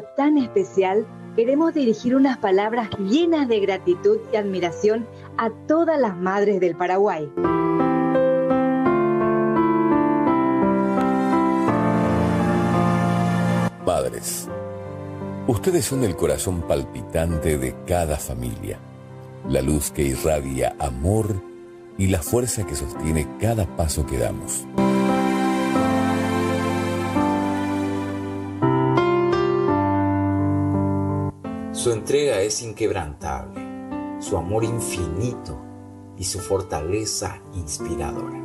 Tan especial, queremos dirigir unas palabras llenas de gratitud y admiración a todas las madres del Paraguay. Padres, ustedes son el corazón palpitante de cada familia, la luz que irradia amor y la fuerza que sostiene cada paso que damos. Su entrega es inquebrantable, su amor infinito y su fortaleza inspiradora.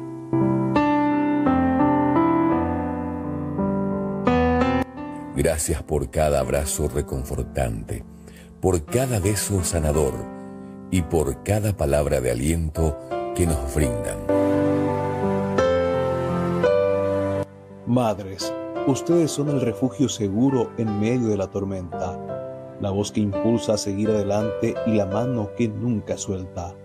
Gracias por cada abrazo reconfortante, por cada beso sanador y por cada palabra de aliento que nos brindan. Madres, ustedes son el refugio seguro en medio de la tormenta, la voz que impulsa a seguir adelante y la mano que nunca suelta.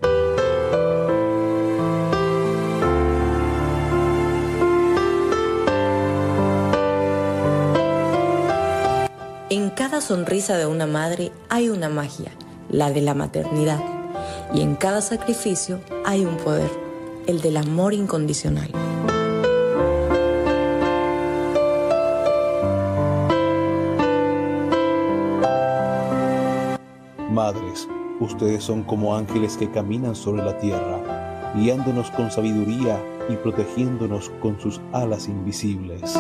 En cada sonrisa de una madre hay una magia, la de la maternidad. Y en cada sacrificio hay un poder, el del amor incondicional. Madres, ustedes son como ángeles que caminan sobre la tierra, guiándonos con sabiduría y protegiéndonos con sus alas invisibles.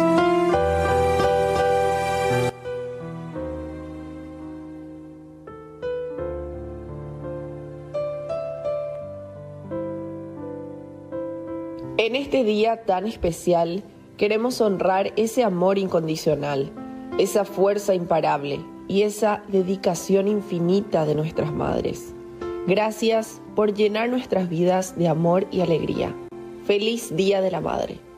En este día tan especial queremos honrar ese amor incondicional, esa fuerza imparable y esa dedicación infinita de nuestras madres. Gracias por llenar nuestras vidas de amor y alegría. Feliz Día de la Madre.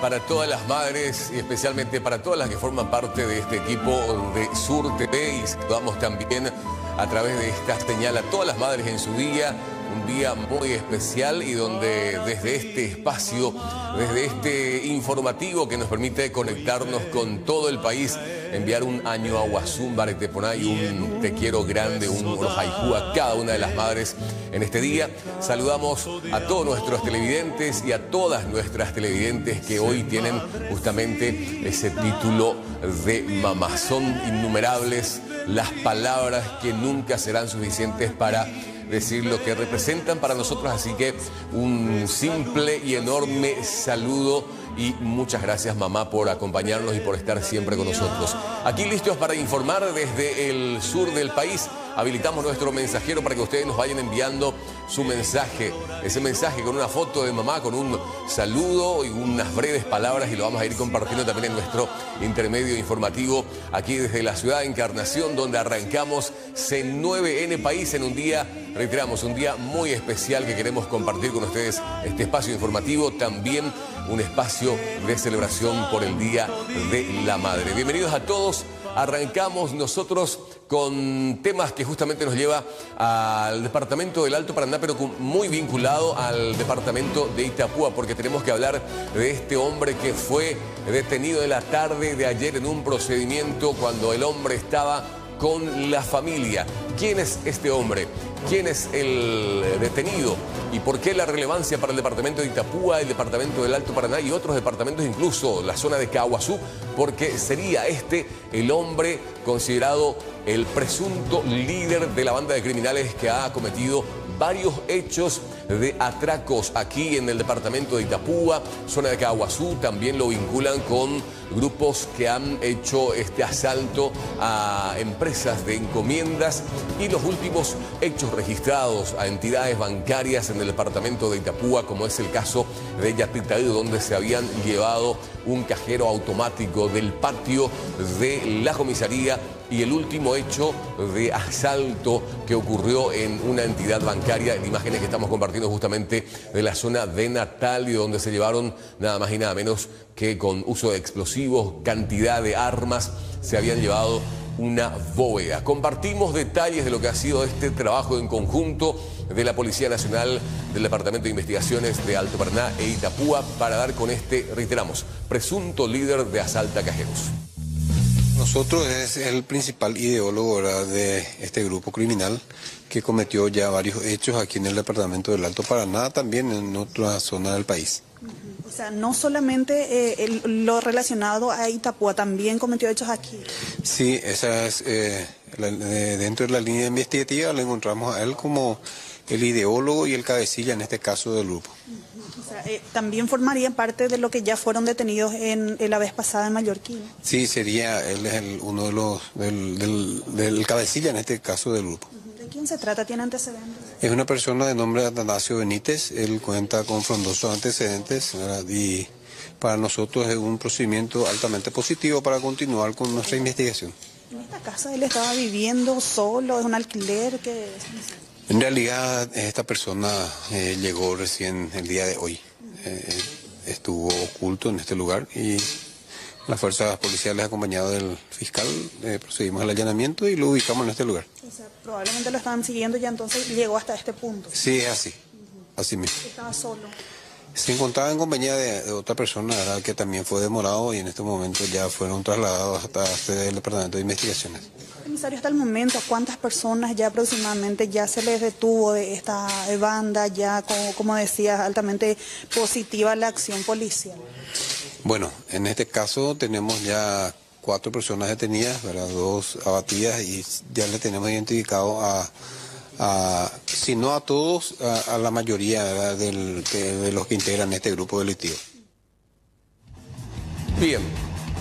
Para todas las madres y especialmente para todas las que forman parte de este equipo de Sur TV y saludamos también a través de esta señal a todas las madres en su día, un día muy especial y donde desde este espacio, desde este informativo que nos permite conectarnos con todo el país, enviar un año a Guasún, Bareteponay, un te quiero grande, un Orojaipú a cada una de las madres en este día. Saludamos a todos nuestros televidentes y a todas nuestras televidentes que hoy tienen justamente ese título de mamá. Son innumerables las palabras que nunca serán suficientes para decir lo que representan para nosotros, así que un simple y enorme saludo y muchas gracias mamá por acompañarnos y por estar siempre con nosotros. Aquí listos para informar desde el sur del país. Habilitamos nuestro mensajero para que ustedes nos vayan enviando su mensaje, ese mensaje con una foto de mamá, con un saludo y unas breves palabras y lo vamos a ir compartiendo también en nuestro intermedio informativo aquí desde la ciudad de Encarnación donde arrancamos C9N País en un día, reiteramos, un día muy especial que queremos compartir con ustedes este espacio informativo, también un espacio de celebración por el Día de la Madre. Bienvenidos a todos. Arrancamos nosotros con temas que justamente nos lleva al departamento del Alto Paraná, pero muy vinculado al departamento de Itapúa, porque tenemos que hablar de este hombre que fue detenido en la tarde de ayer en un procedimiento cuando el hombre estaba con la familia. ¿Quién es este hombre? ¿Quién es el detenido? ¿Y por qué la relevancia para el departamento de Itapúa, el departamento del Alto Paraná y otros departamentos, incluso la zona de Caguazú? Porque sería este el hombre considerado el presunto líder de la banda de criminales que ha cometido varios hechos de atracos aquí en el departamento de Itapúa, zona de Caguazú, también lo vinculan con grupos que han hecho este asalto a empresas de encomiendas y los últimos hechos registrados a entidades bancarias en el departamento de Itapúa, como es el caso de Yatitaí, donde se habían llevado un cajero automático del patio de la comisaría y el último hecho de asalto que ocurrió en una entidad bancaria, en imágenes que estamos compartiendo justamente de la zona de Natal y donde se llevaron nada más y nada menos que con uso de explosivos, cantidad de armas, se habían llevado una bóveda. Compartimos detalles de lo que ha sido este trabajo en conjunto de la Policía Nacional, del Departamento de Investigaciones de Alto Paraná e Itapúa para dar con este, reiteramos, presunto líder de asalta cajeros. Nosotros es el principal ideólogo de este grupo criminal que cometió ya varios hechos aquí en el departamento del Alto Paraná, también en otra zona del país. O sea, no solamente eh, lo relacionado a Itapúa, también cometió hechos aquí. Sí, esa es eh, dentro de la línea investigativa le encontramos a él como el ideólogo y el cabecilla en este caso del grupo. Eh, también formaría parte de lo que ya fueron detenidos en, la vez pasada en Mallorquín. Sí, sería, él es uno de los, del, cabecilla en este caso del grupo. ¿De quién se trata? ¿Tiene antecedentes? Es una persona de nombre Atanasio Benítez, él cuenta con frondosos antecedentes y para nosotros es un procedimiento altamente positivo para continuar con nuestra investigación. ¿En esta casa él estaba viviendo solo? ¿Es un alquiler? que En realidad esta persona eh, llegó recién el día de hoy. Eh, estuvo oculto en este lugar y las fuerzas policiales acompañadas del fiscal eh, procedimos al allanamiento y lo ubicamos en este lugar. Probablemente lo estaban siguiendo y entonces llegó hasta este punto. Sí, es así, así mismo. Estaba solo. Se encontraba en compañía de, otra persona que también fue demorado y en este momento ya fueron trasladados hasta este, el Departamento de Investigaciones. Comisario, hasta el momento, ¿cuántas personas ya aproximadamente ya se les detuvo de esta banda, ya como, como decías, altamente positiva la acción policial? Bueno, en este caso tenemos ya cuatro personas detenidas, dos abatidas y ya le tenemos identificado a, si no a todos, a, la mayoría de los que integran este grupo delictivo. Bien,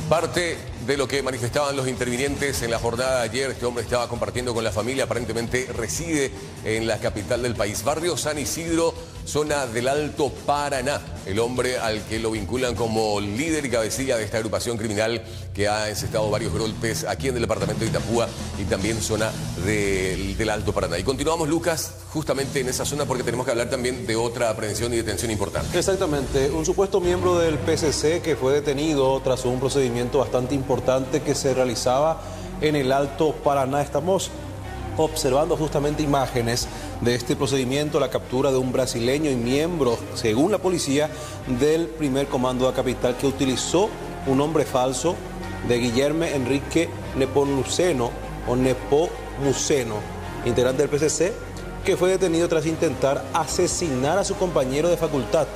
parte de lo que manifestaban los intervinientes en la jornada de ayer. Este hombre estaba compartiendo con la familia, aparentemente reside en la capital del país. Barrio San Isidro, zona del Alto Paraná. El hombre al que lo vinculan como líder y cabecilla de esta agrupación criminal que ha encestado varios golpes aquí en el departamento de Itapúa y también zona del, Alto Paraná. Y continuamos, Lucas, justamente en esa zona porque tenemos que hablar también de otra aprehensión y detención importante. Exactamente, un supuesto miembro del PCC que fue detenido tras un procedimiento bastante importante importante que se realizaba en el Alto Paraná. Estamos observando justamente imágenes de este procedimiento, la captura de un brasileño y miembro, según la policía, del primer comando de capital que utilizó un nombre falso de Guillermo Enrique Nepomuceno o Nepomuceno, integrante del PCC, que fue detenido tras intentar asesinar a su compañero de facultad.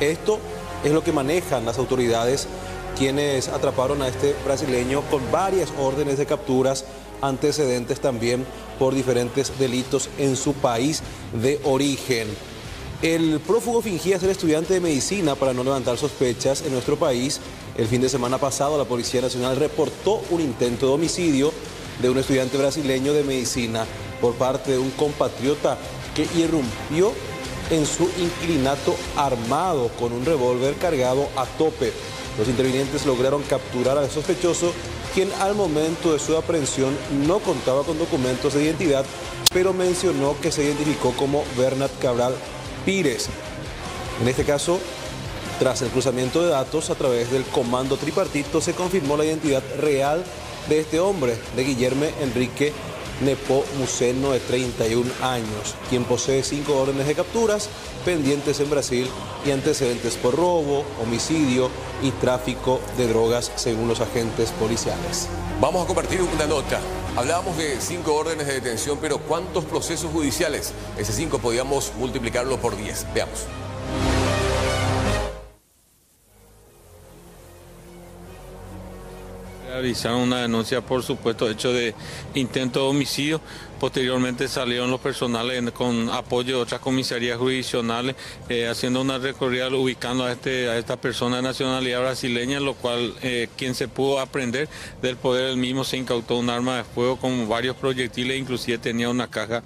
Esto es lo que manejan las autoridades quienes atraparon a este brasileño con varias órdenes de capturas, antecedentes también por diferentes delitos en su país de origen. El prófugo fingía ser estudiante de medicina para no levantar sospechas en nuestro país. El fin de semana pasado la Policía Nacional reportó un intento de homicidio de un estudiante brasileño de medicina por parte de un compatriota que irrumpió en su inclinato armado con un revólver cargado a tope. Los intervinientes lograron capturar al sospechoso, quien al momento de su aprehensión no contaba con documentos de identidad, pero mencionó que se identificó como Bernat Cabral Pires. En este caso, tras el cruzamiento de datos a través del comando tripartito, se confirmó la identidad real de este hombre, de Guillermo Enrique Nepomuceno, de 31 años, quien posee cinco órdenes de capturas pendientes en Brasil y antecedentes por robo, homicidio y tráfico de drogas, según los agentes policiales. Vamos a compartir una nota. Hablábamos de cinco órdenes de detención, pero ¿cuántos procesos judiciales? Ese cinco podíamos multiplicarlo por 10. Veamos. Realizaron una denuncia por supuesto hecho de intento de homicidio. Posteriormente salieron los personales con apoyo de otras comisarías jurisdiccionales eh, haciendo una recorrida ubicando a, este, a esta persona de nacionalidad brasileña, lo cual eh, quien se pudo aprender del poder del mismo se incautó un arma de fuego con varios proyectiles, inclusive tenía una caja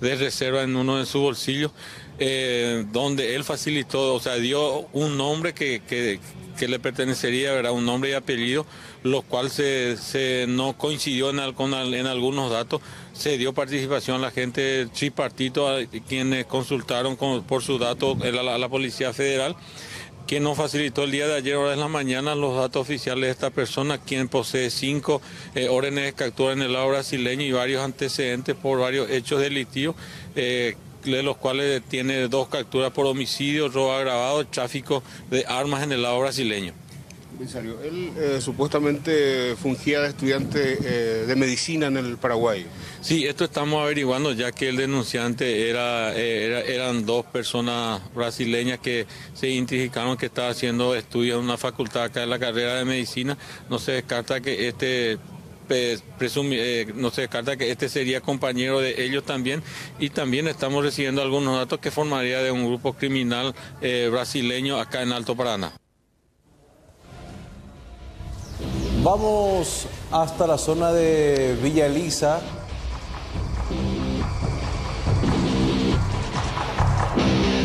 de reserva en uno de sus bolsillos. Eh, donde él facilitó, o sea, dio un nombre que, que, que le pertenecería, ¿verdad? un nombre y apellido, lo cual se, no coincidió en, en, algunos datos. Se dio participación a la gente tripartito, a quienes consultaron por sus datos a la, Policía Federal quien nos facilitó el día de ayer, horas de la mañana, los datos oficiales de esta persona, quien posee cinco eh, órdenes de captura en el lado brasileño y varios antecedentes por varios hechos delictivos. Eh, de los cuales tiene dos capturas por homicidio, robo agravado, tráfico de armas en el lado brasileño. Comisario, él eh, supuestamente fungía de estudiante eh, de medicina en el Paraguay. Sí, esto estamos averiguando ya que el denunciante era, eh, eran dos personas brasileñas que se identificaron que estaba haciendo estudios en una facultad acá en la carrera de medicina. No se descarta que este no se descarta que este sería compañero de ellos también y también estamos recibiendo algunos datos que formaría de un grupo criminal brasileño acá en Alto Paraná. Vamos hasta la zona de Villa Elisa.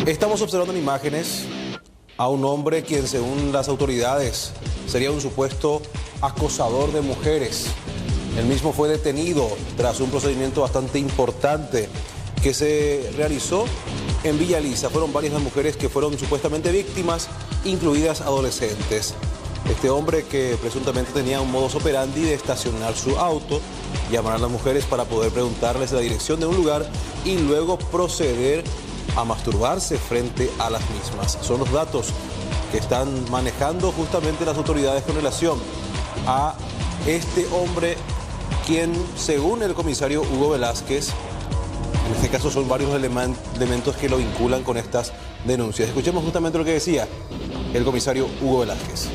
Estamos observando en imágenes a un hombre quien según las autoridades sería un supuesto acosador de mujeres. El mismo fue detenido tras un procedimiento bastante importante que se realizó en Villa Elisa. Fueron varias las mujeres que fueron supuestamente víctimas, incluidas adolescentes. Este hombre que presuntamente tenía un modus operandi de estacionar su auto, llamar a las mujeres para poder preguntarles la dirección de un lugar y luego proceder a masturbarse frente a las mismas. Son los datos que están manejando justamente las autoridades con relación a este hombre quien, según el comisario Hugo Velázquez, en este caso son varios elementos que lo vinculan con estas denuncias. Escuchemos justamente lo que decía el comisario Hugo Velázquez.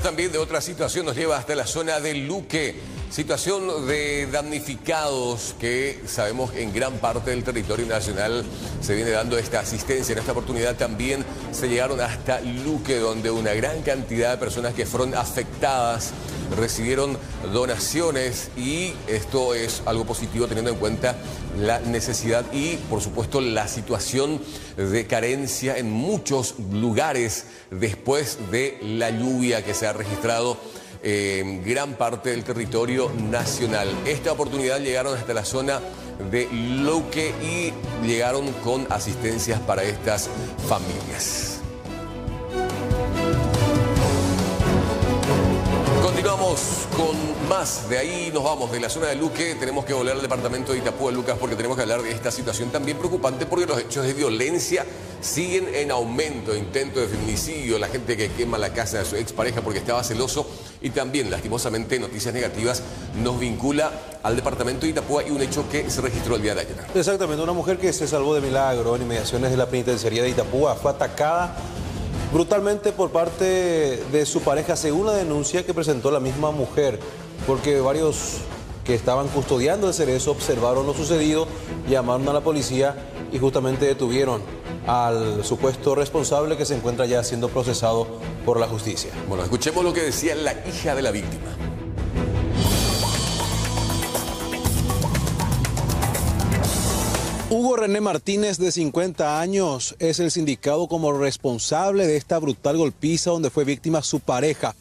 También de otra situación, nos lleva hasta la zona de Luque. Situación de damnificados que sabemos en gran parte del territorio nacional se viene dando esta asistencia. En esta oportunidad también se llegaron hasta Luque, donde una gran cantidad de personas que fueron afectadas recibieron donaciones y esto es algo positivo teniendo en cuenta la necesidad y por supuesto la situación de carencia en muchos lugares después de la lluvia que se ha registrado en gran parte del territorio nacional. Esta oportunidad llegaron hasta la zona de Luque y llegaron con asistencias para estas familias. Con más. De ahí nos vamos, de la zona de Luque. Tenemos que volver al departamento de Itapúa, Lucas, porque tenemos que hablar de esta situación también preocupante porque los hechos de violencia siguen en aumento. Intento de feminicidio, la gente que quema la casa de su expareja porque estaba celoso y también, lastimosamente, noticias negativas nos vincula al departamento de Itapúa y un hecho que se registró el día de ayer. Exactamente, una mujer que se salvó de milagro en inmediaciones de la penitenciaría de Itapúa fue atacada brutalmente por parte de su pareja, según la denuncia que presentó la misma mujer, porque varios que estaban custodiando el cerezo observaron lo sucedido, llamaron a la policía y justamente detuvieron al supuesto responsable que se encuentra ya siendo procesado por la justicia. Bueno, escuchemos lo que decía la hija de la víctima. Hugo René Martínez, de 50 años, es el sindicado como responsable de esta brutal golpiza donde fue víctima su pareja.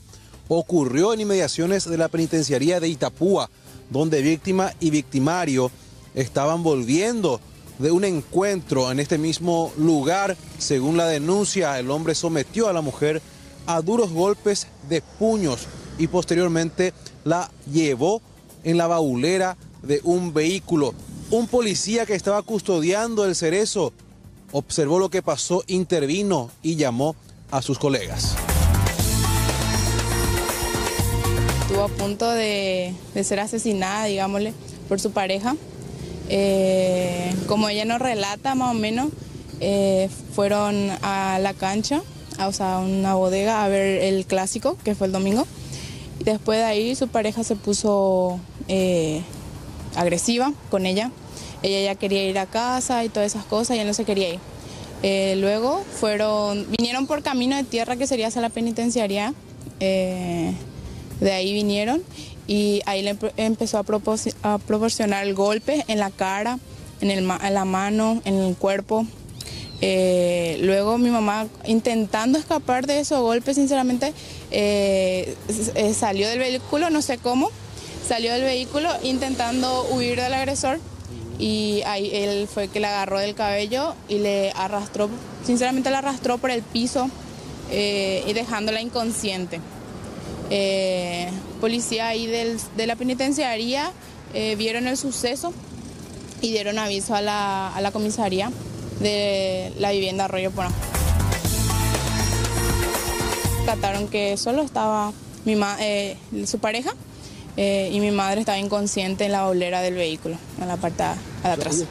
Ocurrió en inmediaciones de la penitenciaría de Itapúa, donde víctima y victimario estaban volviendo de un encuentro en este mismo lugar. Según la denuncia, el hombre sometió a la mujer a duros golpes de puños y posteriormente la llevó en la baulera de un vehículo. Un policía que estaba custodiando el cerezo observó lo que pasó, intervino y llamó a sus colegas. Estuvo a punto de, ser asesinada, digámosle, por su pareja. Eh, como ella nos relata más o menos, eh, fueron a la cancha, a, o sea, una bodega a ver el clásico, que fue el domingo. Después de ahí su pareja se puso eh, agresiva con ella. Ella ya quería ir a casa y todas esas cosas, y él no se quería ir. Eh, luego fueron, vinieron por camino de tierra que sería hacia la penitenciaria. Eh, de ahí vinieron y ahí le empezó a, proporcionar golpes en la cara, en, el, en, la mano, en el cuerpo. Eh, luego mi mamá intentando escapar de esos golpes, sinceramente, salió del vehículo, no sé cómo, salió del vehículo intentando huir del agresor y ahí él fue que le agarró del cabello y le arrastró, sinceramente le arrastró por el piso eh, y dejándola inconsciente. Eh, policía ahí de la penitenciaría eh, vieron el suceso y dieron aviso a la, a la comisaría de la vivienda Arroyo Pona. Trataron que solo estaba mi su pareja eh, y mi madre estaba inconsciente en la baulera del vehículo, en la parte de atrás.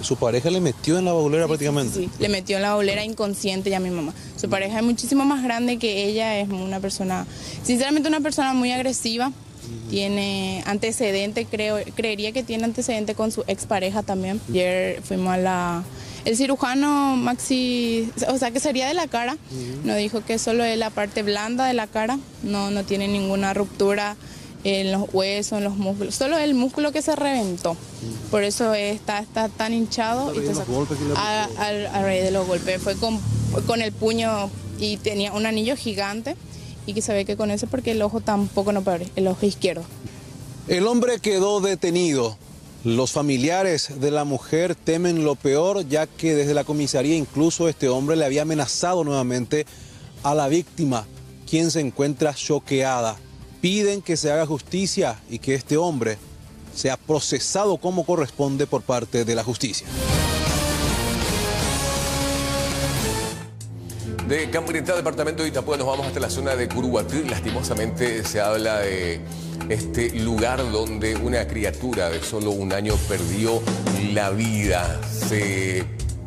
¿Su pareja le metió en la baulera prácticamente? Sí, le metió en la baulera inconsciente ya a mi mamá. Su pareja es muchísimo más grande que ella, es una persona, sinceramente una persona muy agresiva, tiene antecedente, creo, creería que tiene antecedente con su expareja también. Ayer fuimos a la... El cirujano Maxi, o sea que sería de la cara, nos dijo que solo es la parte blanda de la cara, no, no tiene ninguna ruptura en los huesos, en los músculos, solo el músculo que se reventó. Por eso está, está tan hinchado. Y a, a, raíz de los golpes. Fue con, con el puño y tenía un anillo gigante y que se ve que con eso porque el ojo tampoco no abre, el ojo izquierdo. El hombre quedó detenido. Los familiares de la mujer temen lo peor ya que desde la comisaría incluso este hombre le había amenazado nuevamente a la víctima, quien se encuentra choqueada piden que se haga justicia y que este hombre sea procesado como corresponde por parte de la justicia. De Campinetal, departamento de Itapúa, nos vamos hasta la zona de Curuguatí. Lastimosamente se habla de este lugar donde una criatura de solo un año perdió la vida. Se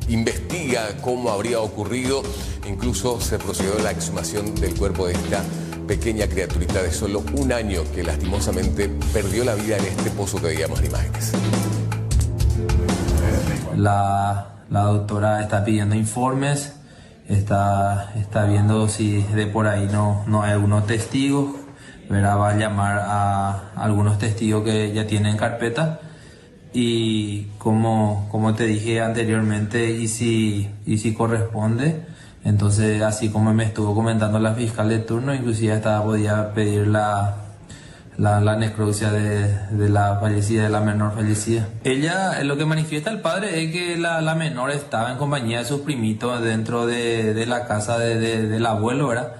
investiga cómo habría ocurrido. Incluso se procedió a la exhumación del cuerpo de esta pequeña criaturita de solo un año que lastimosamente perdió la vida en este pozo que veíamos en imágenes. La, doctora está pidiendo informes, está, está viendo si de por ahí no, no hay algunos testigos, va a llamar a algunos testigos que ya tienen carpeta y como, como te dije anteriormente y si, y si corresponde, entonces, así como me estuvo comentando la fiscal de turno, inclusive hasta podía pedir la, la, la necropsia de, la fallecida, de la menor fallecida. Ella, lo que manifiesta el padre es que la, la menor estaba en compañía de sus primitos dentro de, de la casa de, del abuelo, ¿verdad?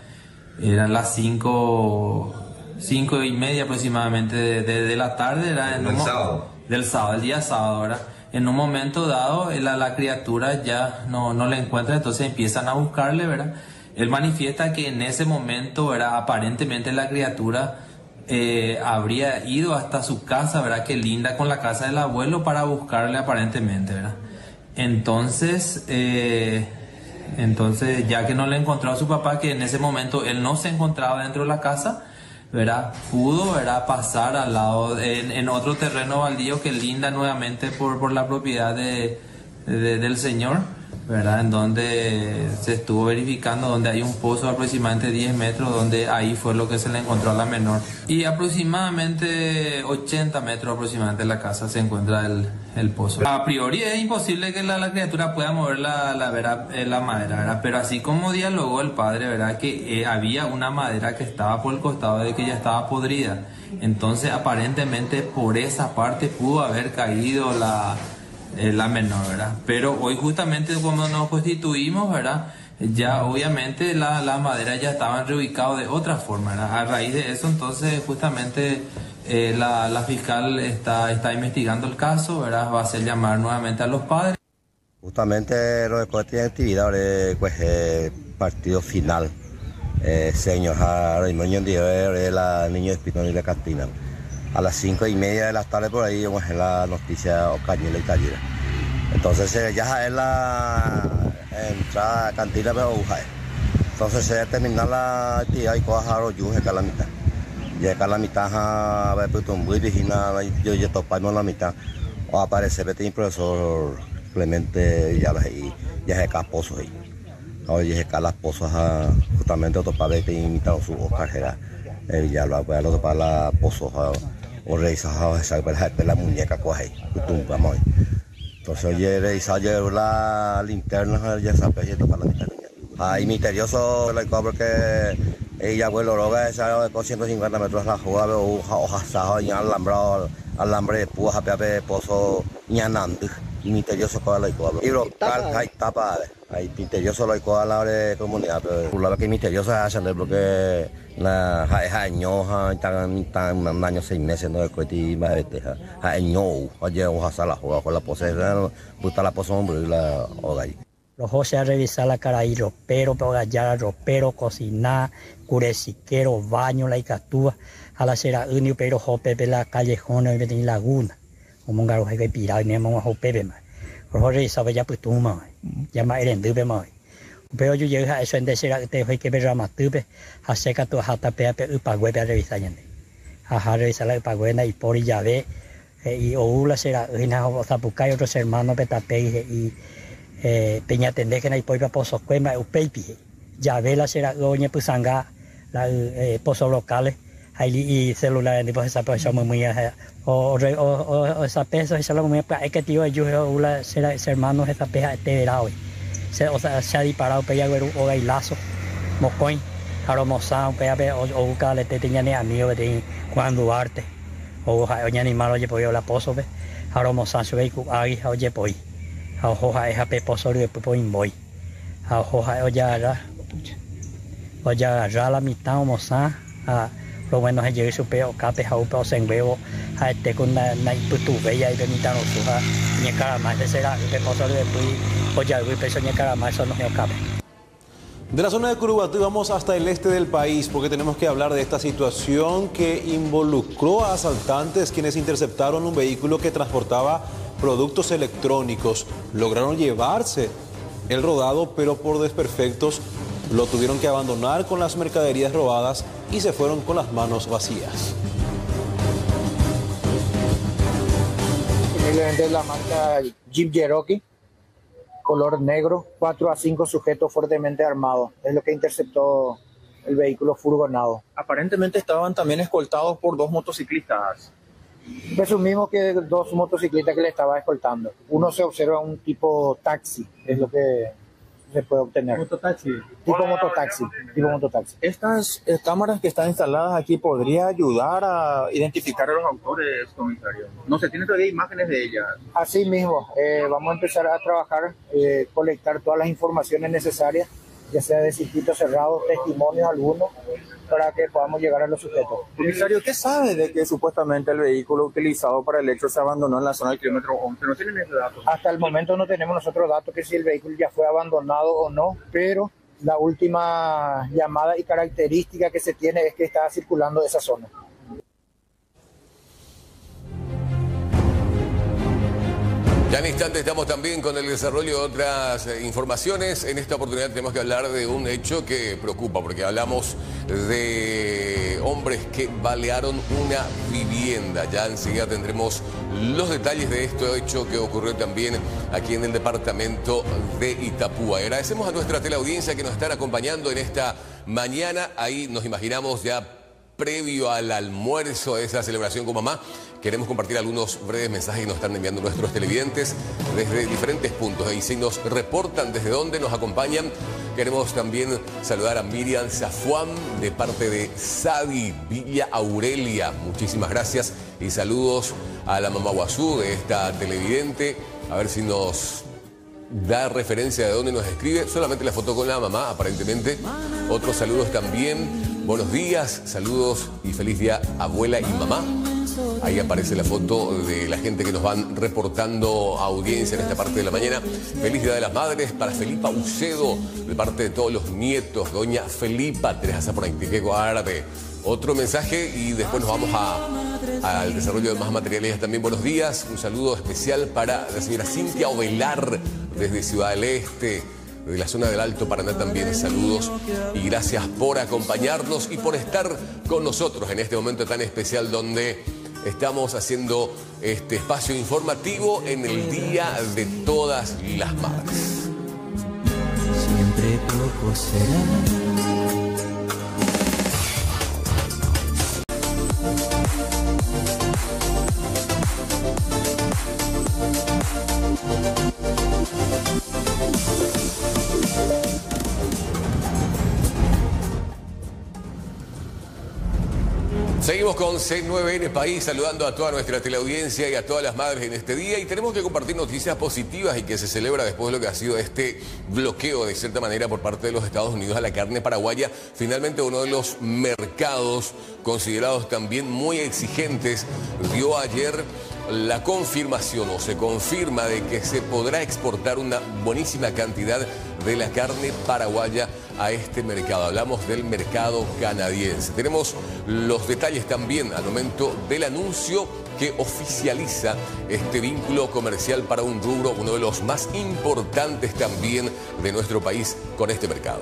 Eran las cinco, cinco y media aproximadamente de, la tarde, era en del sábado. Del sábado, el día sábado, ¿verdad? en un momento dado la, la criatura ya no, no le encuentra, entonces empiezan a buscarle, ¿verdad? Él manifiesta que en ese momento, ¿verdad? Aparentemente la criatura eh, habría ido hasta su casa, ¿verdad? Que linda con la casa del abuelo para buscarle aparentemente, ¿verdad? Entonces, eh, entonces ya que no le encontró a su papá, que en ese momento él no se encontraba dentro de la casa, ¿verdad? Pudo, ¿verdad? Pasar al lado, en, otro terreno baldío que linda nuevamente por, por la propiedad de, del señor, ¿verdad? En donde se estuvo verificando, donde hay un pozo de aproximadamente 10 metros, donde ahí fue lo que se le encontró a la menor. Y aproximadamente 80 metros aproximadamente de la casa se encuentra el, el pozo. A priori es imposible que la, la criatura pueda mover la, la, eh, la madera, ¿verdad? Pero así como dialogó el padre, ¿verdad? Que eh, había una madera que estaba por el costado de que ya estaba podrida. Entonces aparentemente por esa parte pudo haber caído la la menor, ¿verdad? Pero hoy justamente cuando nos constituimos, ¿verdad? Ya obviamente la, la madera ya estaban reubicados de otra forma, ¿verdad? A raíz de eso entonces justamente eh, la, la, fiscal está, está investigando el caso, ¿verdad? Va a hacer llamar nuevamente a los padres. Justamente lo después de actividad, pues eh, partido final. Eh, señor, ahora mismo la niño de Espinón y la Castina a las cinco y media de la tarde por ahí vamos a la noticia Ocañela y Tallera. Entonces ya es la entrada cantina pero Entonces se termina la actividad y coja los yus acá a la mitad. Y a la mitad a ver pues un y yo ya topamos la mitad. O aparece el profesor Clemente ya ahí, ya se acá pozos ahí. Se acá las pozos justamente padre que invitado su. Ya lo voy a topar la o revisaba esa la muñeca coge vamos entonces oye revisaba yo la linterna ya sabes y para la linterna. Ahí misterioso porque Y abuelo roga esa con 150 metros la jugada veo hoja sajo y alambrado alambre de púa hape pozo ñanandu y misterioso con la igual. Y lo tal hay tapa. hay misterioso lo igual la de comunidad pero la que misterioso es hacer porque na hay años tan tan un año seis meses no es que ti más este hay años oye hoja sala jugada con la pose puta la pose hombre la hoga los José a revisar la cara y ropero, pegar ropero, cocinar, curesiquero, baño, la icatúa, a la cera unio, pero jopepe la callejón, en laguna. Como un garo que pirado y me llamo jopepe más. Los José revisaba ya pues tú más, ya más eran dube más. Pero yo llegué a eso en que te fue que ver más tupe, a seca tu jata pea pe upagüe pe revisar ya. A revisar la upagüe y por ya ve, y o la cera, y na zapucay otros hermanos pe tape y eh, peña tende que na ipoipa pozo cuema upeipi ya ve la será doña pusanga la eh, pozos locales ahí y celular de pues esa pues muy muy o o esa peso esa la muy es que tío yo la será hermanos esa peja este verano se o sea se ha disparado peña ver o lazo mocoin Haro moza un peña o o busca le tenía ni amigo de Juan Duarte o oña animal oye pues la pozo ve Haro moza su ve ahí oye pues a hoja es a peposorio de pepo inboy a ya ra o ya ra la mitad o moza a lo bueno peo cape a upa o sen huevo a este con la na putu benita no suja ni cara de será peposorio de pui ya peso ni cara no cape De la zona de Curuguatú vamos hasta el este del país porque tenemos que hablar de esta situación que involucró a asaltantes quienes interceptaron un vehículo que transportaba productos electrónicos. Lograron llevarse el rodado, pero por desperfectos lo tuvieron que abandonar con las mercaderías robadas y se fueron con las manos vacías. de la marca Jeep Cherokee, color negro, 4 a 5 sujetos fuertemente armados. Es lo que interceptó el vehículo furgonado. Aparentemente estaban también escoltados por dos motociclistas. Presumimos que dos motociclistas que le estaba escoltando. Uno se observa un tipo taxi, es lo que se puede obtener. Mototaxi. Tipo mototaxi, tipo mototaxi. Estas eh, cámaras que están instaladas aquí podría ayudar a identificar a los autores, comisario. No se tiene todavía imágenes de ellas. Así mismo, eh, vamos a empezar a trabajar, eh, colectar todas las informaciones necesarias, ya sea de circuitos cerrados, testimonios algunos, para que podamos llegar a los sujetos. Comisario, ¿qué sabe de que supuestamente el vehículo utilizado para el hecho se abandonó en la zona del kilómetro 11? ¿No tienen ese dato? Hasta el momento no tenemos nosotros datos que si el vehículo ya fue abandonado o no, pero la última llamada y característica que se tiene es que está circulando esa zona. Ya en instante estamos también con el desarrollo de otras eh, informaciones. En esta oportunidad tenemos que hablar de un hecho que preocupa, porque hablamos de hombres que balearon una vivienda. Ya enseguida tendremos los detalles de este hecho que ocurrió también aquí en el departamento de Itapúa. Agradecemos a nuestra teleaudiencia que nos están acompañando en esta mañana. Ahí nos imaginamos ya previo al almuerzo de esa celebración con mamá, queremos compartir algunos breves mensajes que nos están enviando nuestros televidentes desde diferentes puntos. Y si nos reportan desde dónde nos acompañan, queremos también saludar a Miriam Zafuán de parte de Sadi Villa Aurelia. Muchísimas gracias y saludos a la mamá Guazú de esta televidente. A ver si nos da referencia de dónde nos escribe. Solamente la foto con la mamá, aparentemente. Otros saludos también. Buenos días, saludos y feliz día abuela y mamá. Ahí aparece la foto de la gente que nos van reportando audiencia en esta parte de la mañana. Feliz Día de las Madres para Felipa Ucedo, de parte de todos los nietos. Doña Felipa Teresa por Aitiqueco Árabe. Otro mensaje y después nos vamos a, al desarrollo de más materiales. También buenos días. Un saludo especial para la señora Cintia Ovelar desde Ciudad del Este de la zona del Alto Paraná también saludos y gracias por acompañarnos y por estar con nosotros en este momento tan especial donde estamos haciendo este espacio informativo en el Día de Todas las Madres. Siempre poco será. Seguimos con C9N País, saludando a toda nuestra teleaudiencia y a todas las madres en este día. Y tenemos que compartir noticias positivas y que se celebra después de lo que ha sido este bloqueo, de cierta manera, por parte de los Estados Unidos a la carne paraguaya. Finalmente, uno de los mercados considerados también muy exigentes dio ayer la confirmación o se confirma de que se podrá exportar una buenísima cantidad de la carne paraguaya a este mercado. Hablamos del mercado canadiense. Tenemos los detalles también al momento del anuncio que oficializa este vínculo comercial para un rubro, uno de los más importantes también de nuestro país con este mercado.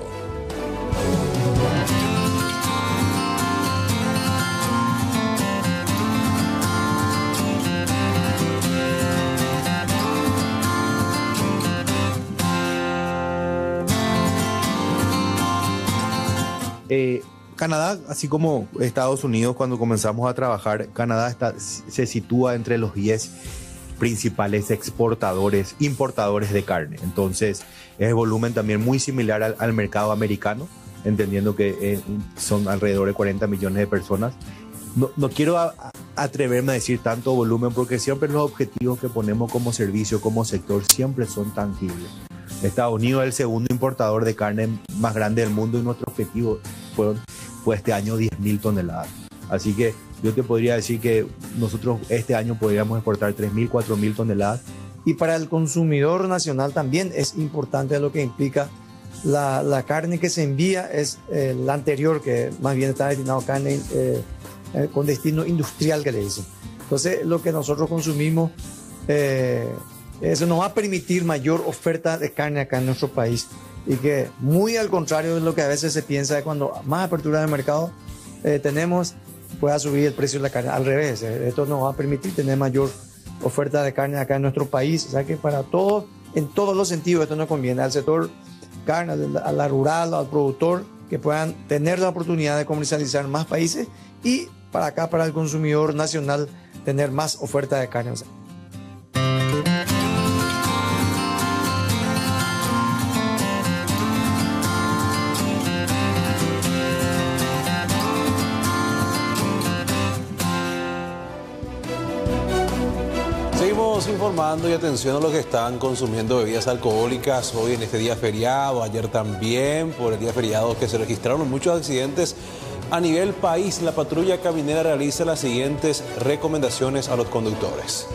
Eh, Canadá, así como Estados Unidos, cuando comenzamos a trabajar, Canadá está, se sitúa entre los 10 principales exportadores, importadores de carne. Entonces, es volumen también muy similar al, al mercado americano, entendiendo que eh, son alrededor de 40 millones de personas. No, no quiero a, atreverme a decir tanto volumen porque siempre los objetivos que ponemos como servicio, como sector, siempre son tangibles. Estados Unidos es el segundo importador de carne más grande del mundo y nuestro objetivo fueron, fue este año 10.000 toneladas. Así que yo te podría decir que nosotros este año podríamos exportar 3.000, 4.000 toneladas. Y para el consumidor nacional también es importante lo que implica la, carne que se envía es eh, la anterior, que más bien está destinado a carne eh, eh, con destino industrial que le dicen. Entonces lo que nosotros consumimos eso nos va a permitir mayor oferta de carne acá en nuestro país y que muy al contrario de lo que a veces se piensa cuando más apertura de mercado eh, tenemos, pueda subir el precio de la carne. Al revés, eh, esto nos va a permitir tener mayor oferta de carne acá en nuestro país. O sea que para todos, en todos los sentidos, esto nos conviene al sector carne, a la rural, al productor, que puedan tener la oportunidad de comercializar más países y para acá, para el consumidor nacional, tener más oferta de carne. O sea, informando y atención a los que están consumiendo bebidas alcohólicas hoy en este día feriado, ayer también por el día feriado que se registraron muchos accidentes a nivel país. La patrulla caminera realiza las siguientes recomendaciones a los conductores.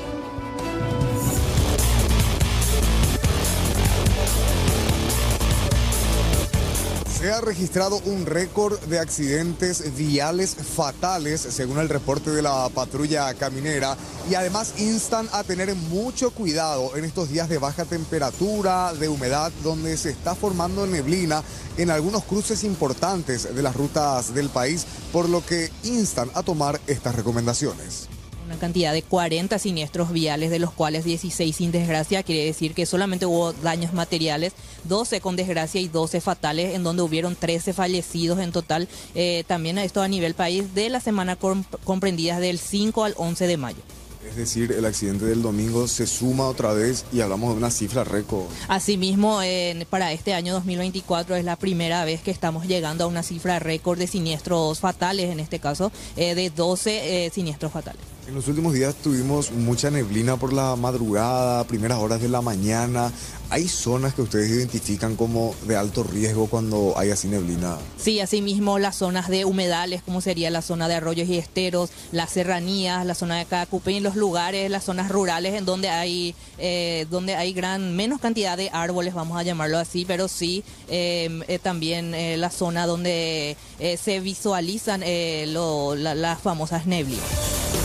Se ha registrado un récord de accidentes viales fatales, según el reporte de la patrulla caminera, y además instan a tener mucho cuidado en estos días de baja temperatura, de humedad, donde se está formando neblina en algunos cruces importantes de las rutas del país, por lo que instan a tomar estas recomendaciones una cantidad de 40 siniestros viales, de los cuales 16 sin desgracia, quiere decir que solamente hubo daños materiales, 12 con desgracia y 12 fatales, en donde hubieron 13 fallecidos en total. Eh, también esto a nivel país de la semana comp comprendida del 5 al 11 de mayo. Es decir, el accidente del domingo se suma otra vez y hablamos de una cifra récord. Asimismo, eh, para este año 2024 es la primera vez que estamos llegando a una cifra récord de siniestros fatales, en este caso, eh, de 12 eh, siniestros fatales. En los últimos días tuvimos mucha neblina por la madrugada, primeras horas de la mañana. ¿Hay zonas que ustedes identifican como de alto riesgo cuando hay así neblina? Sí, asimismo las zonas de humedales, como sería la zona de arroyos y esteros, las serranías, la zona de Cacupé y los lugares, las zonas rurales en donde hay, eh, donde hay gran, menos cantidad de árboles, vamos a llamarlo así, pero sí eh, eh, también la zona donde se visualizan las famosas neblinas.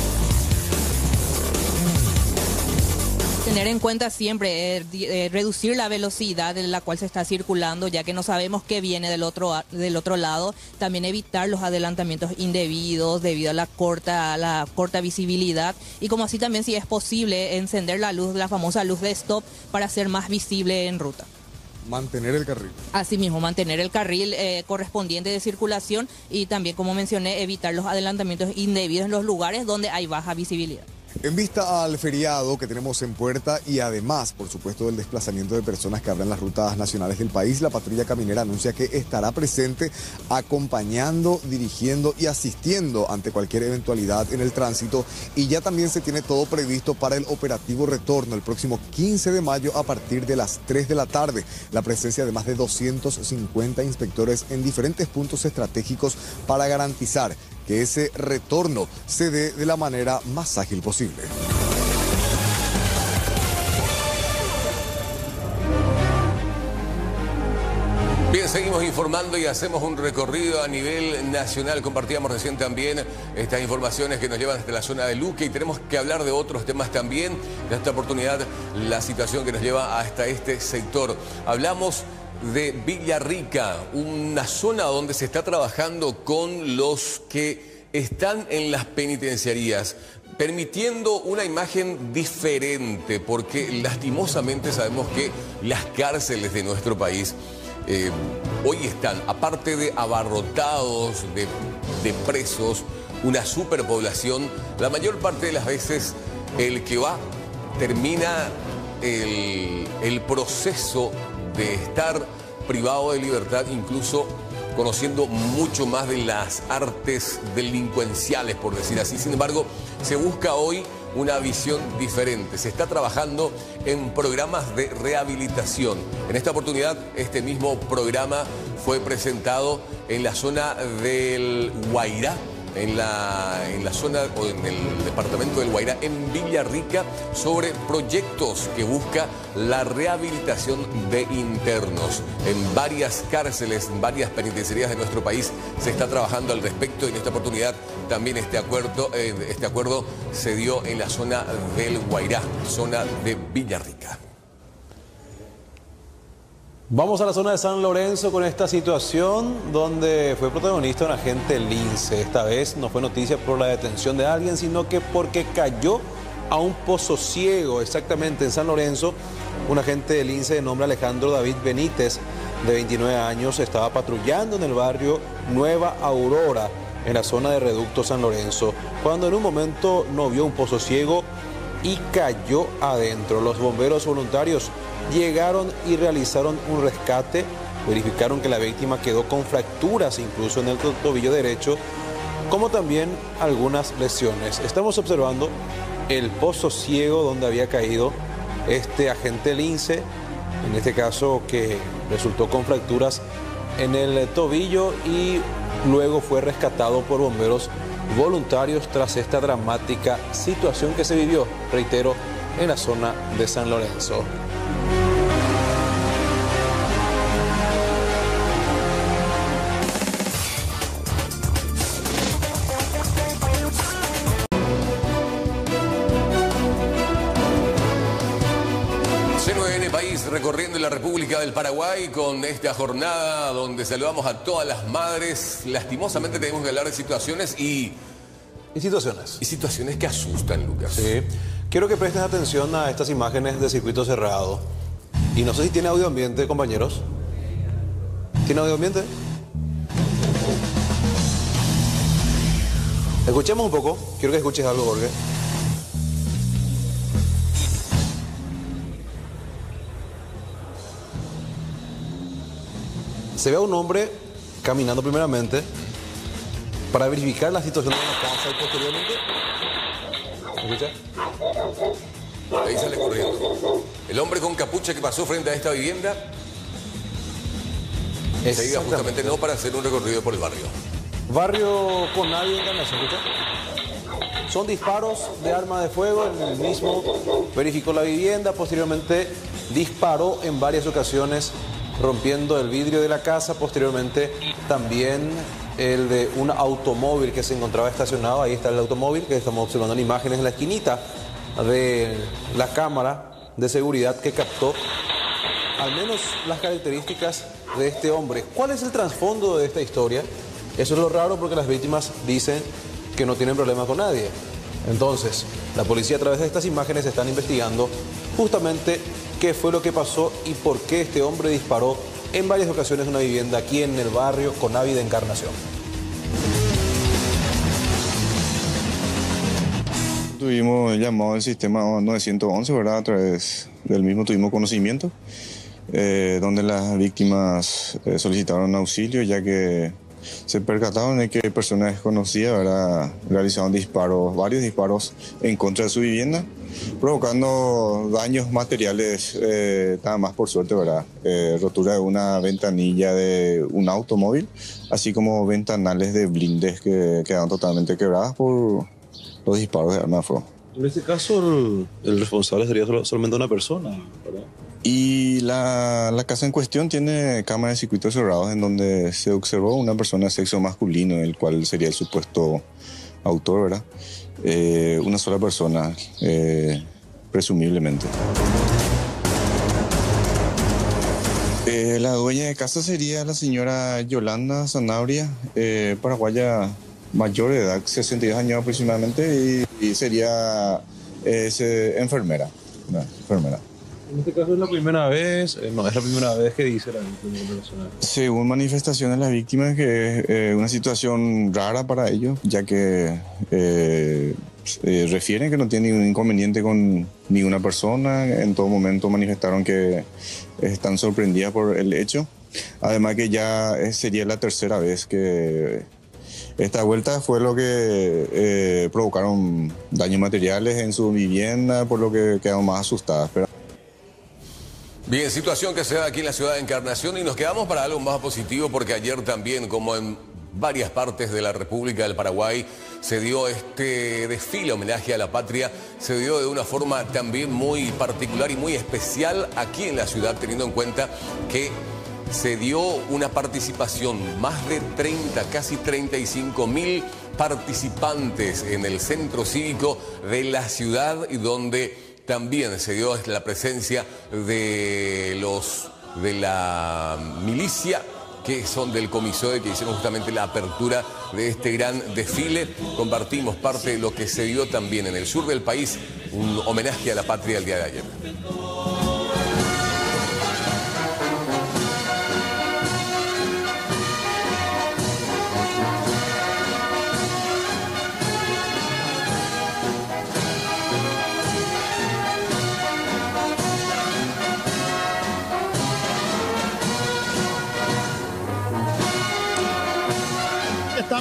Tener en cuenta siempre eh, eh, reducir la velocidad en la cual se está circulando, ya que no sabemos qué viene del otro, del otro lado. También evitar los adelantamientos indebidos debido a la corta, a la corta visibilidad. Y como así también si es posible encender la luz, la famosa luz de stop, para ser más visible en ruta. Mantener el carril. Asimismo, mantener el carril eh, correspondiente de circulación y también, como mencioné, evitar los adelantamientos indebidos en los lugares donde hay baja visibilidad. En vista al feriado que tenemos en puerta y además, por supuesto, del desplazamiento de personas que abran las rutas nacionales del país, la patrulla caminera anuncia que estará presente acompañando, dirigiendo y asistiendo ante cualquier eventualidad en el tránsito y ya también se tiene todo previsto para el operativo retorno el próximo 15 de mayo a partir de las 3 de la tarde. La presencia de más de 250 inspectores en diferentes puntos estratégicos para garantizar que ese retorno se dé de la manera más ágil posible. Bien, seguimos informando y hacemos un recorrido a nivel nacional. Compartíamos recién también estas informaciones que nos llevan hasta la zona de Luque y tenemos que hablar de otros temas también. En esta oportunidad, la situación que nos lleva hasta este sector. Hablamos de Villarrica, una zona donde se está trabajando con los que están en las penitenciarías, permitiendo una imagen diferente, porque lastimosamente sabemos que las cárceles de nuestro país eh, hoy están, aparte de abarrotados de, presos, una superpoblación, la mayor parte de las veces el que va termina el, el proceso de estar privado de libertad, incluso conociendo mucho más de las artes delincuenciales, por decir así. Sin embargo, se busca hoy una visión diferente. Se está trabajando en programas de rehabilitación. En esta oportunidad, este mismo programa fue presentado en la zona del Guairá, en la, en la zona o en el departamento del Guairá, en Villarrica, sobre proyectos que busca la rehabilitación de internos. En varias cárceles, en varias penitenciarías de nuestro país se está trabajando al respecto y en esta oportunidad también este acuerdo, eh, este acuerdo se dio en la zona del Guairá, zona de Villarrica. Vamos a la zona de San Lorenzo con esta situación donde fue protagonista un agente lince. Esta vez no fue noticia por la detención de alguien, sino que porque cayó a un pozo ciego, exactamente en San Lorenzo. Un agente de lince de nombre Alejandro David Benítez, de 29 años, estaba patrullando en el barrio Nueva Aurora, en la zona de Reducto San Lorenzo, cuando en un momento no vio un pozo ciego y cayó adentro. Los bomberos voluntarios llegaron y realizaron un rescate, verificaron que la víctima quedó con fracturas incluso en el tobillo derecho, como también algunas lesiones. Estamos observando el pozo ciego donde había caído este agente lince, en este caso que resultó con fracturas en el tobillo y luego fue rescatado por bomberos voluntarios tras esta dramática situación que se vivió, reitero, en la zona de San Lorenzo. Del Paraguay con esta jornada donde saludamos a todas las madres. Lastimosamente tenemos que hablar de situaciones y... ¿Y situaciones? Y situaciones que asustan, Lucas. Sí. Quiero que prestes atención a estas imágenes de circuito cerrado. Y no sé si tiene audio ambiente, compañeros. ¿Tiene audio ambiente? Escuchemos un poco. Quiero que escuches algo, Jorge. Se ve a un hombre caminando primeramente para verificar la situación de la casa y posteriormente... ¿Escucha? Ahí sale corriendo. El hombre con capucha que pasó frente a esta vivienda se iba justamente no para hacer un recorrido por el barrio. Barrio con nadie en Encarnación, ¿escucha? Son disparos de arma de fuego, el mismo verificó la vivienda, posteriormente disparó en varias ocasiones rompiendo el vidrio de la casa, posteriormente también el de un automóvil que se encontraba estacionado, ahí está el automóvil que estamos observando en imágenes en la esquinita de la cámara de seguridad que captó al menos las características de este hombre. ¿Cuál es el trasfondo de esta historia? Eso es lo raro porque las víctimas dicen que no tienen problema con nadie. Entonces, la policía a través de estas imágenes están investigando justamente qué fue lo que pasó y por qué este hombre disparó en varias ocasiones una vivienda aquí en el barrio Conavi de Encarnación. tuvimos llamado al sistema 911, ¿verdad? A través del mismo tuvimos conocimiento, eh, donde las víctimas eh, solicitaron auxilio, ya que se percataron de que personas desconocidas ¿verdad? realizaban disparos, varios disparos en contra de su vivienda, provocando daños materiales, eh, nada más por suerte, ¿verdad? Eh, rotura de una ventanilla de un automóvil, así como ventanales de blindes que quedaron totalmente quebradas por los disparos de arma de fuego. En este caso, el, el responsable sería solo- solamente una persona, ¿verdad? Y la, la casa en cuestión tiene cámaras de circuitos cerrados en donde se observó una persona de sexo masculino, el cual sería el supuesto autor, ¿verdad? Eh, una sola persona, eh, presumiblemente. Eh, la dueña de casa sería la señora Yolanda Zanabria, paraguaya mayor de edad, 62 años aproximadamente, y, y sería se- enfermera. enfermera. En este caso es la primera vez, eh, no, es la primera vez que dice la víctima internacional. Según manifestaciones las víctimas, que es eh, una situación rara para ellos, ya que eh, refieren que no tienen ningún inconveniente con ninguna persona. En todo momento manifestaron que están sorprendidas por el hecho. Además que ya sería la tercera vez que esta vuelta fue lo que provocaron daños materiales en su vivienda, por lo que quedaron más asustadas. Pero Bien, situación que se da aquí en la ciudad de Encarnación y nos quedamos para algo más positivo porque ayer también, como en varias partes de la República del Paraguay, se dio este desfile homenaje a la patria, se dio de una forma también muy particular y muy especial aquí en la ciudad, teniendo en cuenta que se dio una participación, más de 30, casi 35 mil participantes en el centro cívico de la ciudad y donde también se dio la presencia de los de la milicia que son del Comisode, que hicieron justamente la apertura de este gran desfile. Compartimos parte de lo que se dio también en el sur del país, un homenaje a la patria el día de ayer.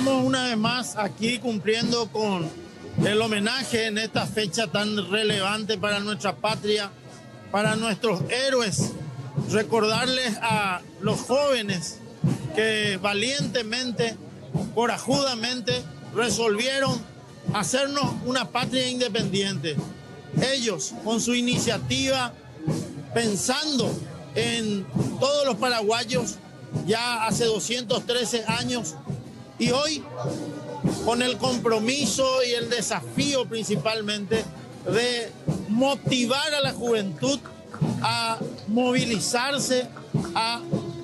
Estamos una vez más aquí cumpliendo con el homenaje en esta fecha tan relevante para nuestra patria, para nuestros héroes. Recordarles a los jóvenes que valientemente, corajudamente, resolvieron hacernos una patria independiente. Ellos, con su iniciativa, pensando en todos los paraguayos, ya hace 213 años, y hoy, con el compromiso y el desafío principalmente de motivar a la juventud a movilizarse, a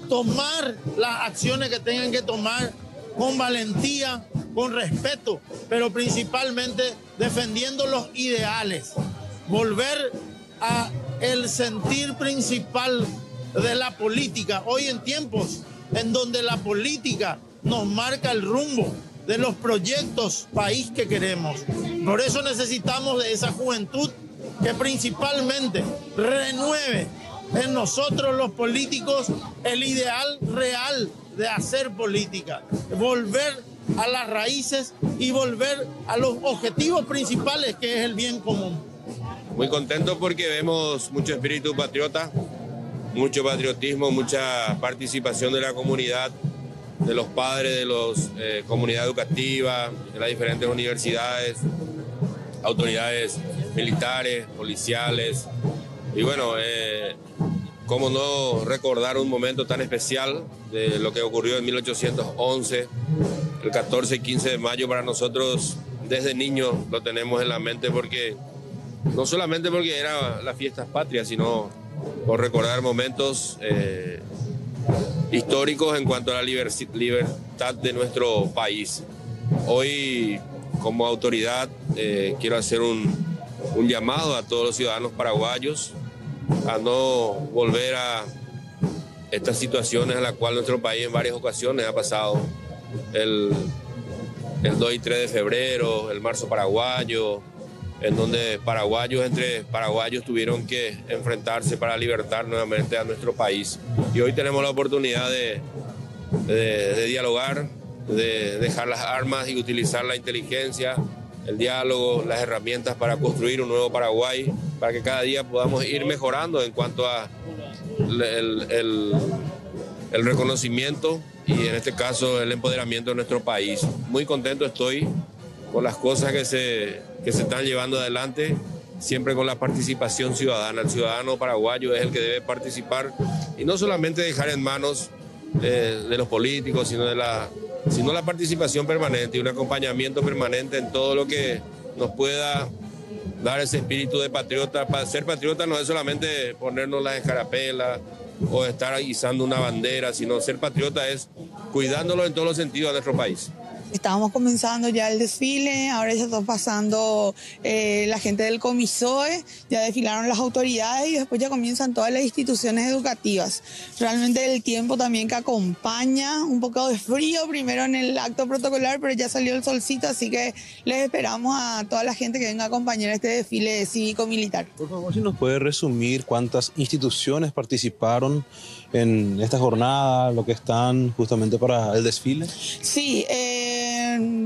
tomar las acciones que tengan que tomar con valentía, con respeto, pero principalmente defendiendo los ideales. Volver a el sentir principal de la política. Hoy en tiempos en donde la política nos marca el rumbo de los proyectos país que queremos. Por eso necesitamos de esa juventud que principalmente renueve en nosotros los políticos el ideal real de hacer política, volver a las raíces y volver a los objetivos principales que es el bien común. Muy contento porque vemos mucho espíritu patriota, mucho patriotismo, mucha participación de la comunidad, de los padres, de la comunidad educativa, de las diferentes universidades, autoridades militares, policiales. Y bueno, eh, cómo no recordar un momento tan especial de lo que ocurrió en 1811, el 14 y 15 de mayo para nosotros desde niños lo tenemos en la mente porque no solamente porque era las fiestas patrias, sino por recordar momentos eh, históricos en cuanto a la liber- libertad de nuestro país. Hoy, como autoridad, eh, quiero hacer un, un llamado a todos los ciudadanos paraguayos a no volver a estas situaciones en las cuales nuestro país en varias ocasiones ha pasado. El, el 2 y 3 de febrero, el marzo paraguayo, en donde paraguayos entre paraguayos tuvieron que enfrentarse para libertar nuevamente a nuestro país. Y hoy tenemos la oportunidad de, dialogar, de dejar las armas y utilizar la inteligencia, el diálogo, las herramientas para construir un nuevo Paraguay, para que cada día podamos ir mejorando en cuanto a el- el reconocimiento y en este caso el empoderamiento de nuestro país. Muy contento estoy con las cosas que se, que se están llevando adelante, siempre con la participación ciudadana. El ciudadano paraguayo es el que debe participar y no solamente dejar en manos eh, de los políticos, sino de la, sino la participación permanente y un acompañamiento permanente en todo lo que nos pueda dar ese espíritu de patriota. Ser patriota no es solamente ponernos las escarapelas o estar izando una bandera, sino ser patriota es cuidándolo en todos los sentidos a nuestro país. Estábamos comenzando ya el desfile, ahora ya está pasando eh, la gente del Comisoe, ya desfilaron las autoridades y después ya comienzan todas las instituciones educativas. Realmente el tiempo también que acompaña, un poco de frío primero en el acto protocolar, pero ya salió el solcito, así que les esperamos a toda la gente que venga a acompañar este desfile cívico-militar. Por favor, si nos puede resumir cuántas instituciones participaron en esta jornada, lo que están justamente para el desfile. Sí, eh,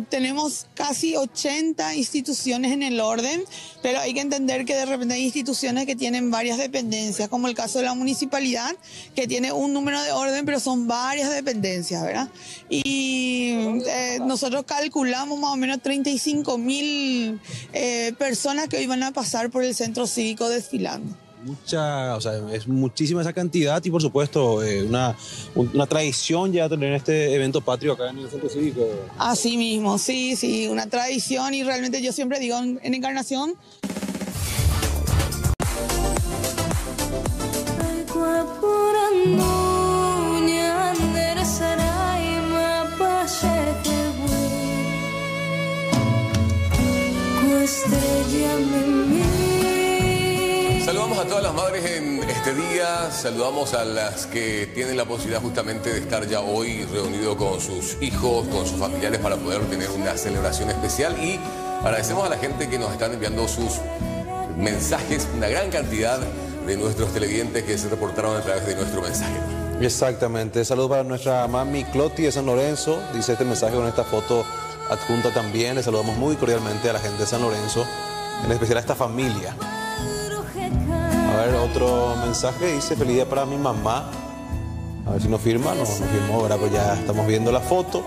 tenemos casi 80 instituciones en el orden, pero hay que entender que de repente hay instituciones que tienen varias dependencias, como el caso de la municipalidad, que tiene un número de orden, pero son varias dependencias, ¿verdad? Y eh, nosotros calculamos más o menos 35 mil eh, personas que hoy van a pasar por el centro cívico desfilando. Mucha, o sea, es muchísima esa cantidad y por supuesto eh, una, una tradición ya tener este evento patrio acá en el centro cívico. Así mismo, sí, sí, una tradición y realmente yo siempre digo en, en Encarnación Saludamos a todas las madres en este día, saludamos a las que tienen la posibilidad justamente de estar ya hoy reunido con sus hijos, con sus familiares para poder tener una celebración especial y agradecemos a la gente que nos están enviando sus mensajes, una gran cantidad de nuestros televidentes que se reportaron a través de nuestro mensaje. Exactamente. Saludos para nuestra mami Cloti de San Lorenzo. Dice este mensaje con esta foto adjunta también. Le saludamos muy cordialmente a la gente de San Lorenzo, en especial a esta familia. Otro mensaje dice feliz día para mi mamá. A ver si nos firma, no nos firmó, ahora pues ya estamos viendo la foto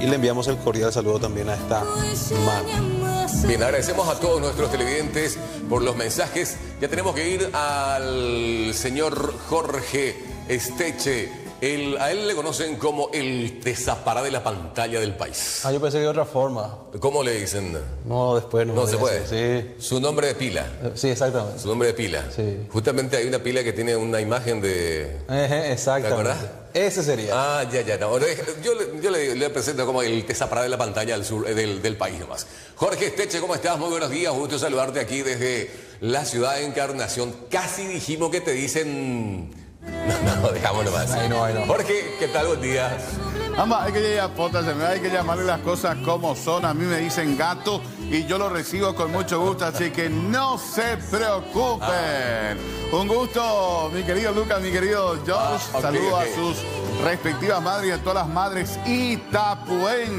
y le enviamos el cordial saludo también a esta mami. Bien, agradecemos a todos nuestros televidentes por los mensajes. Ya tenemos que ir al señor Jorge Esteche. El- a él le conocen como el desapará de la pantalla del país. Ah, yo pensé que de otra forma. ¿Cómo le dicen? No, después no. No se puede. decir, Su nombre de pila. Sí. Sí, exactamente. Su nombre de pila. Justamente hay una pila que tiene una imagen de. Ejé, exactamente. ¿Te acordás? Ese sería. Ah, ya, ya. no. Yo, le- yo le, le presento como el desapará de la pantalla del, sur, eh, del, del país nomás. Jorge Esteche, ¿cómo estás? Muy buenos días. Gusto saludarte aquí desde la ciudad de Encarnación. Casi dijimos que te dicen. No, no. Ahí ahí no. Jorge, ¿qué tal? Buen día. Ambas, hay que llegar potas, hay que llamarle las cosas como son. A mí me dicen gato y yo lo recibo con mucho gusto, así que no se preocupen. Un gusto, mi querido Lucas, mi querido George. Ah, ok. a sus respectivas madres y a todas las madres itapuenses.